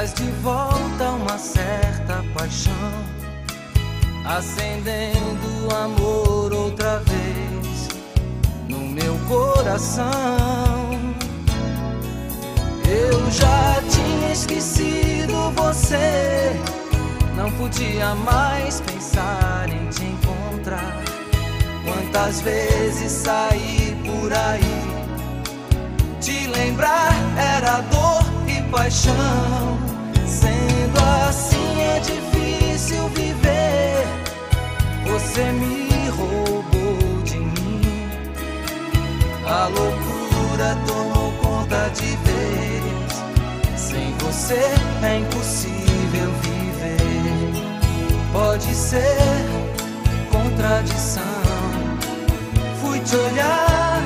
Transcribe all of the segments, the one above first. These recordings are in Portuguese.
traz de volta uma certa paixão, acendendo amor outra vez no meu coração. Eu já tinha esquecido você, não podia mais pensar em te encontrar. Quantas vezes saí por aí, te lembrar era dor e paixão. Você me roubou de mim. A loucura tomou conta de vez. Sem você é impossível viver. Pode ser contradição. Fui te olhar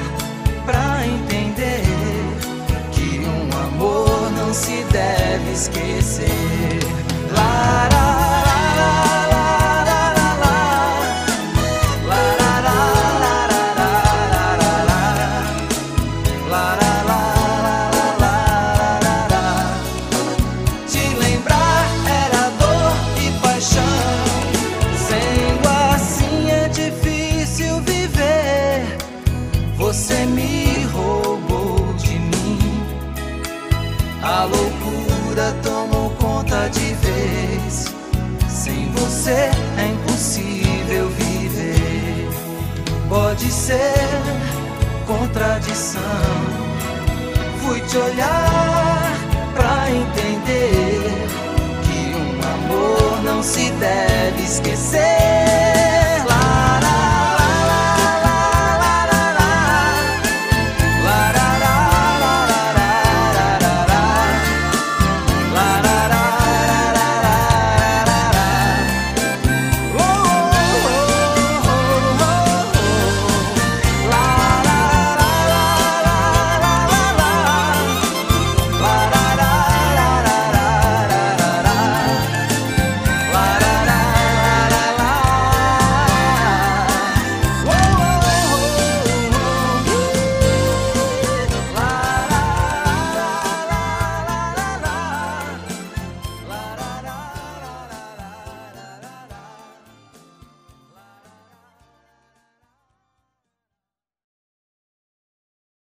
pra entender que um amor não se deve esquecer. Você me roubou de mim. A loucura tomou conta de vez. Sem você é impossível viver. Pode ser contradição. Fui te olhar